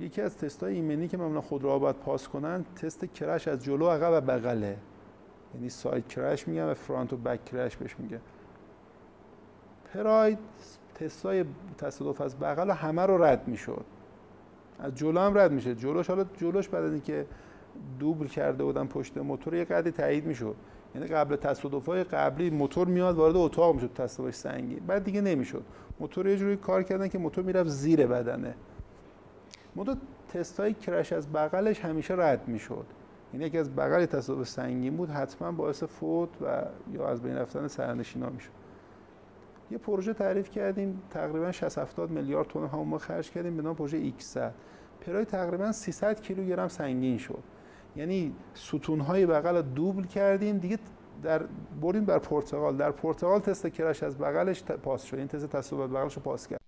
یکی از تست های ایمنی که معمولا خودروها باید پاس کنن تست کرش از جلو عقب و بغله. یعنی ساید کرش میگن و فرانت و بک کرش بهش میگه پراید تستای تصادف از بغل همه رو رد می‌شد. از جلو هم رد میشه جلوش حالا جلوش بعد از اینکه دوبل کرده بودن پشت موتور یه قدری تایید می‌شد. یعنی قبل تصادف های قبلی موتور میاد وارد اتاق می‌شد تصادف سنگی. بعد دیگه نمی‌شد. موتور یه جوری کار کردن که موتور می‌رفت زیر بدنه. موتور تست های crash از بغلش همیشه رد می‌شد. یعنی یکی از بغل تصادف سنگین بود حتما باعث فوت و یا از بین رفتن سرنشینا می‌شد. یه پروژه تعریف کردیم تقریبا 60 70 میلیارد تومان همون ما خرج کردیم به نام پروژه ایکس پراید تقریبا 300 کیلوگرم سنگین شد. یعنی ستونهای بغل دوبل کردیم. دیگه در بردیم بر پرتغال. در پرتغال تست کرش از بغلش پاس شد. این تست تصادف بغلش رو پاس کرد.